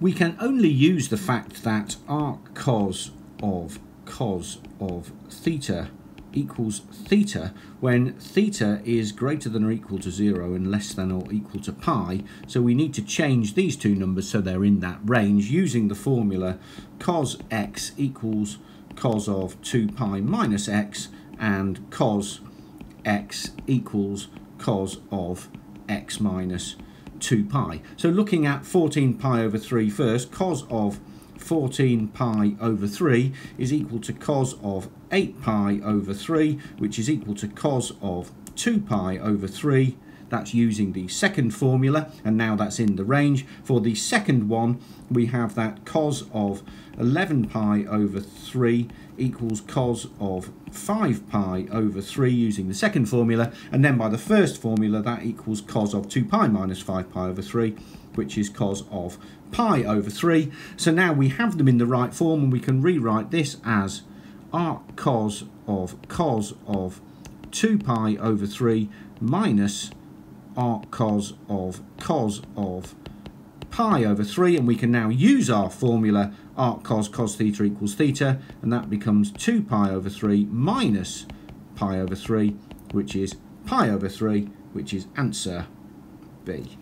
we can only use the fact that arc cos of cos of theta equals theta when theta is greater than or equal to 0 and less than or equal to pi. So we need to change these two numbers so they're in that range using the formula cos x equals cos of 2 pi minus x and cos x equals cos of x minus 2 pi. So looking at 14 pi over 3 first, cos of 14 pi over 3 is equal to cos of 8 pi over 3, which is equal to cos of 2 pi over 3. That's using the second formula, and now that's in the range. For the second one, we have that cos of 11 pi over 3 equals cos of 5 pi over 3 using the second formula, and then by the first formula, that equals cos of 2 pi minus 5 pi over 3, which is cos of pi over 3. So now we have them in the right form, and we can rewrite this as arc cos of cos of 2 pi over 3 minus arc cos of cos of pi over 3 and we can now use our formula arc cos cos theta equals theta and that becomes 2 pi over 3 minus pi over 3 which is pi over 3 which is answer B.